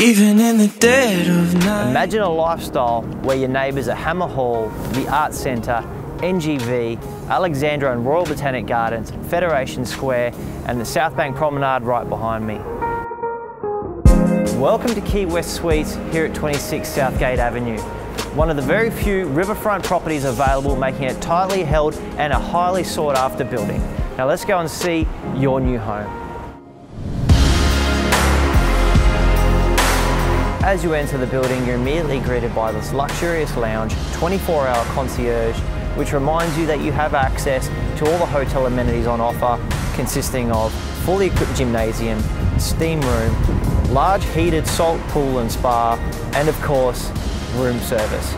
Even in the dead of night. Imagine a lifestyle where your neighbours are Hamer Hall, the Arts Centre, NGV, Alexandra and Royal Botanic Gardens, Federation Square, and the Southbank Promenade right behind me. Welcome to Quay West Suites here at 26 Southgate Avenue. One of the very few riverfront properties available, making it tightly held and a highly sought after building. Now let's go and see your new home. As you enter the building, you're immediately greeted by this luxurious lounge, 24-hour concierge, which reminds you that you have access to all the hotel amenities on offer, consisting of fully equipped gymnasium, steam room, large heated salt pool and spa, and of course, room service.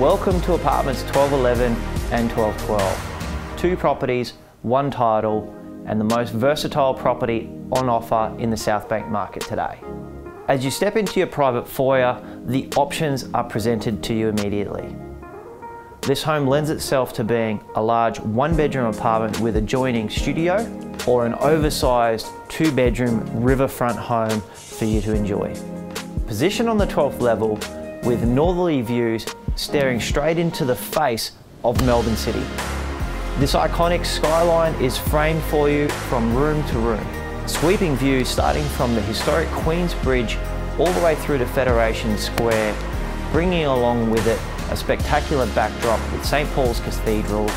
Welcome to apartments 1211 and 1212. Two properties, one title, and the most versatile property on offer in the Southbank market today. As you step into your private foyer, the options are presented to you immediately. This home lends itself to being a large one bedroom apartment with adjoining studio or an oversized two bedroom riverfront home for you to enjoy. Positioned on the 12th level with northerly views staring straight into the face of Melbourne City. This iconic skyline is framed for you from room to room. Sweeping views starting from the historic Queens Bridge all the way through to Federation Square, bringing along with it a spectacular backdrop with St Paul's Cathedral,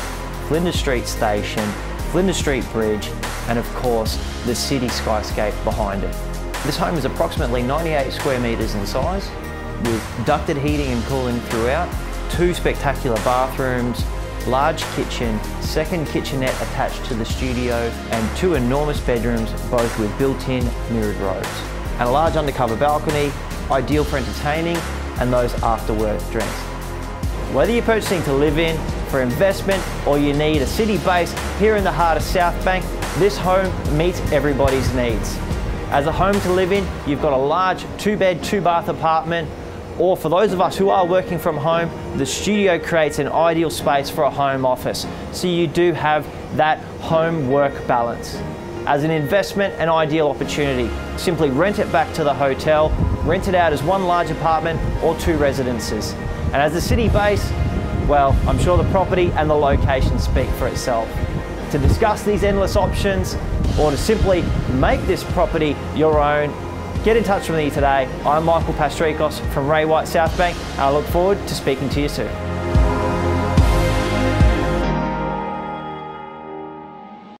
Flinders Street Station, Flinders Street Bridge, and of course the city skyscape behind it. This home is approximately 98 square metres in size, with ducted heating and cooling throughout, two spectacular bathrooms, large kitchen, second kitchenette attached to the studio, and two enormous bedrooms, both with built-in mirrored robes. And a large undercover balcony, ideal for entertaining and those after work drinks. Whether you're purchasing to live in, for investment, or you need a city base here in the heart of Southbank, this home meets everybody's needs. As a home to live in, you've got a large two bed, two bath apartment or for those of us who are working from home, the studio creates an ideal space for a home office. So you do have that home work balance. As an investment, an ideal opportunity. Simply rent it back to the hotel, rent it out as one large apartment or two residences. And as a city base, well, I'm sure the property and the location speak for itself. To discuss these endless options or to simply make this property your own, Get in touch with me today. I'm Michael Pastrikos from Ray White Southbank and I look forward to speaking to you soon.